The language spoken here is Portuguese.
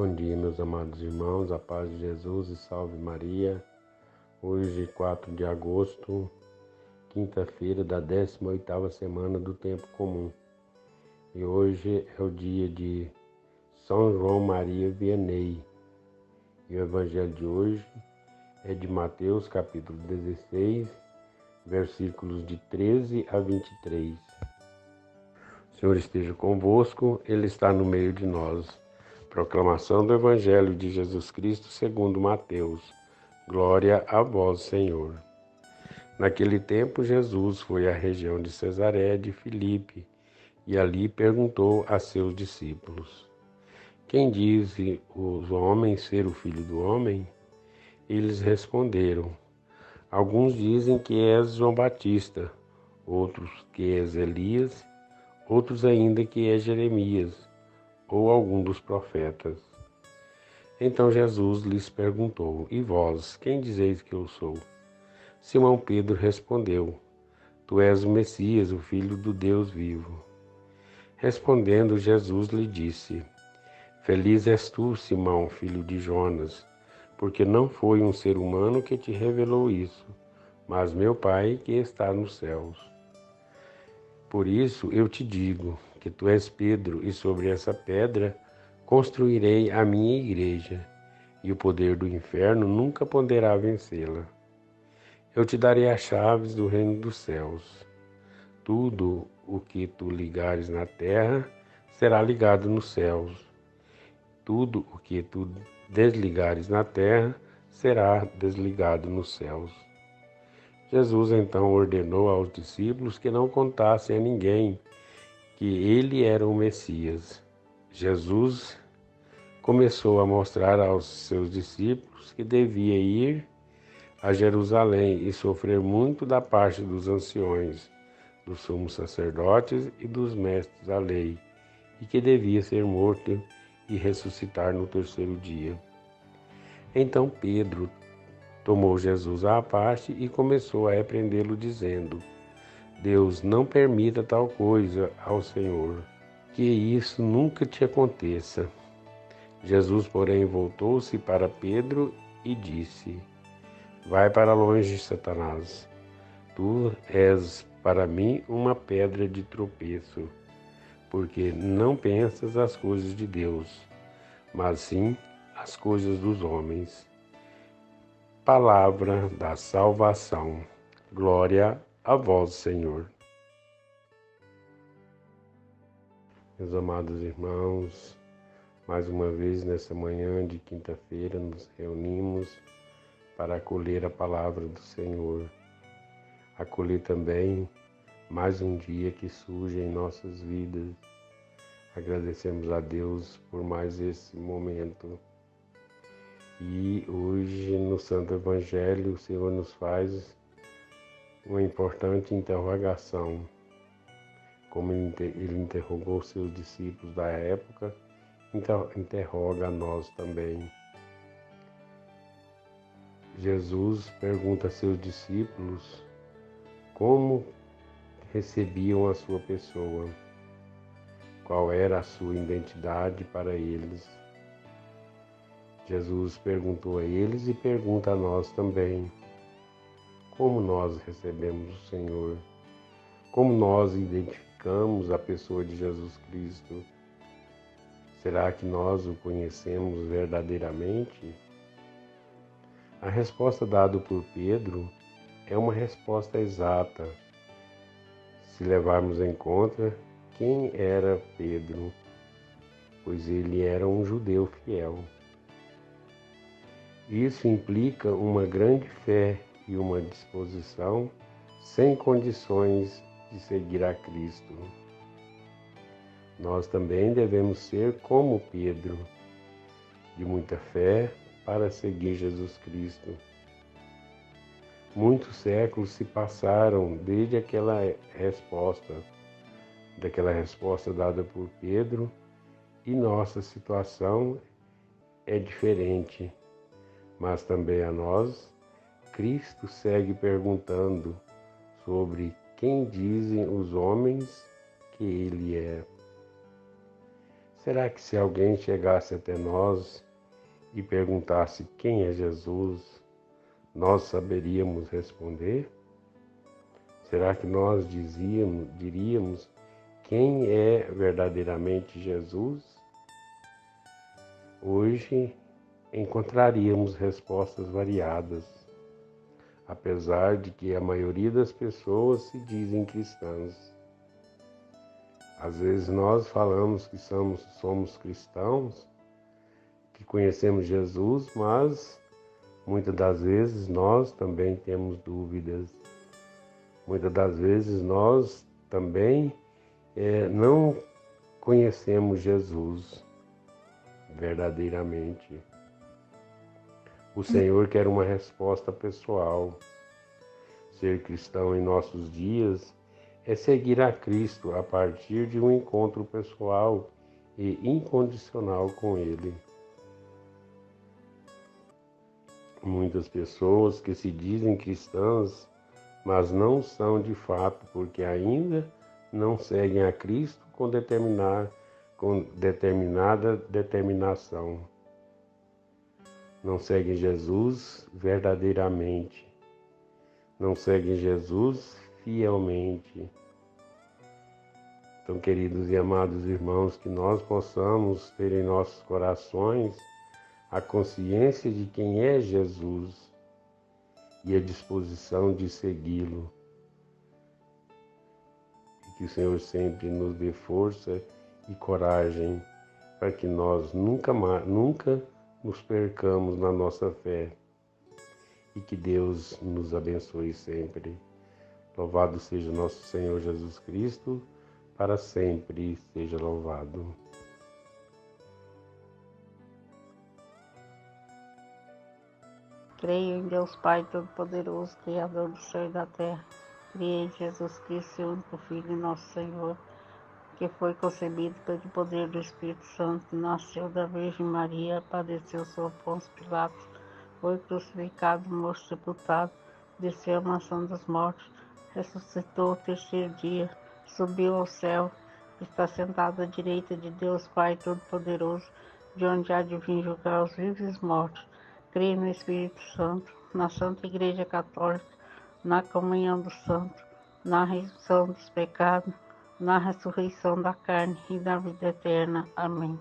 Bom dia, meus amados irmãos, a paz de Jesus e salve Maria. Hoje, 4 de agosto, quinta-feira da 18ª semana do tempo comum. E hoje é o dia de São João Maria Vianney. E o evangelho de hoje é de Mateus, capítulo 16, versículos de 13 a 23. O Senhor esteja convosco, Ele está no meio de nós. Proclamação do Evangelho de Jesus Cristo segundo Mateus. Glória a vós, Senhor. Naquele tempo, Jesus foi à região de Cesaré de Filipe e ali perguntou a seus discípulos: Quem dizem os homens ser o filho do homem? Eles responderam: Alguns dizem que és João Batista, outros que és Elias, outros ainda que é Jeremias ou algum dos profetas. Então Jesus lhes perguntou: E vós, quem dizeis que eu sou? Simão Pedro respondeu: Tu és o Messias, o Filho do Deus vivo. Respondendo, Jesus lhe disse: Feliz és tu, Simão, filho de Jonas, porque não foi um ser humano que te revelou isso, mas meu Pai que está nos céus. Por isso eu te digo: que tu és Pedro, e sobre essa pedra construirei a minha igreja, e o poder do inferno nunca poderá vencê-la. Eu te darei as chaves do reino dos céus. Tudo o que tu ligares na terra será ligado nos céus. Tudo o que tu desligares na terra será desligado nos céus. Jesus então ordenou aos discípulos que não contassem a ninguém que ele era o Messias. Jesus começou a mostrar aos seus discípulos que devia ir a Jerusalém e sofrer muito da parte dos anciões, dos sumos sacerdotes e dos mestres da lei, e que devia ser morto e ressuscitar no terceiro dia. Então Pedro tomou Jesus à parte e começou a repreendê-lo, dizendo: Deus não permita tal coisa ao Senhor, que isso nunca te aconteça. Jesus, porém, voltou-se para Pedro e disse: Vai para longe, Satanás. Tu és para mim uma pedra de tropeço, porque não pensas as coisas de Deus, mas sim as coisas dos homens. Palavra da salvação. Glória a vós, Senhor. Meus amados irmãos, mais uma vez nessa manhã de quinta-feira nos reunimos para acolher a palavra do Senhor. Acolher também mais um dia que surge em nossas vidas. Agradecemos a Deus por mais esse momento. E hoje no Santo Evangelho o Senhor nos faz uma importante interrogação, como ele interrogou seus discípulos da época, interroga nós também. Jesus pergunta a seus discípulos como recebiam a sua pessoa, qual era a sua identidade para eles. Jesus perguntou a eles e pergunta a nós também como nós recebemos o Senhor, como nós identificamos a pessoa de Jesus Cristo. Será que nós o conhecemos verdadeiramente? A resposta dada por Pedro é uma resposta exata, se levarmos em conta quem era Pedro, pois ele era um judeu fiel. Isso implica uma grande fé e uma disposição sem condições de seguir a Cristo. Nós também devemos ser como Pedro, de muita fé para seguir Jesus Cristo. Muitos séculos se passaram desde aquela resposta, daquela resposta dada por Pedro, e nossa situação é diferente, mas também a nós Cristo segue perguntando sobre quem dizem os homens que ele é. Será que se alguém chegasse até nós e perguntasse quem é Jesus, nós saberíamos responder? Será que nós dizíamos, diríamos quem é verdadeiramente Jesus? Hoje encontraríamos respostas variadas, apesar de que a maioria das pessoas se dizem cristãs. Às vezes nós falamos que somos, somos cristãos, que conhecemos Jesus, mas muitas das vezes nós também temos dúvidas. Muitas das vezes nós também é, não conhecemos Jesus verdadeiramente. O Senhor quer uma resposta pessoal. Ser cristão em nossos dias é seguir a Cristo a partir de um encontro pessoal e incondicional com Ele. Muitas pessoas que se dizem cristãs, mas não são de fato, porque ainda não seguem a Cristo com, determinar, com determinada determinação. Não seguem Jesus verdadeiramente. Não seguem Jesus fielmente. Então, queridos e amados irmãos, que nós possamos ter em nossos corações a consciência de quem é Jesus e a disposição de segui-lo. E que o Senhor sempre nos dê força e coragem para que nós nunca, nunca nos percamos na nossa fé e que Deus nos abençoe sempre. Louvado seja nosso Senhor Jesus Cristo, para sempre seja louvado. Creio em Deus Pai Todo-Poderoso, Criador do céu e da terra. Creio em Jesus Cristo, seu único Filho, nosso Senhor, que foi concebido pelo poder do Espírito Santo, nasceu da Virgem Maria, padeceu sob Pôncio Pilatos, foi crucificado, morto, sepultado, desceu à mansão dos mortos ressuscitou o terceiro dia, subiu ao céu, está sentado à direita de Deus Pai Todo-Poderoso, de onde há de vir julgar os vivos e os mortos. Creio no Espírito Santo, na Santa Igreja Católica, na comunhão dos santos, na remissão dos pecados, na ressurreição da carne e da vida eterna. Amém.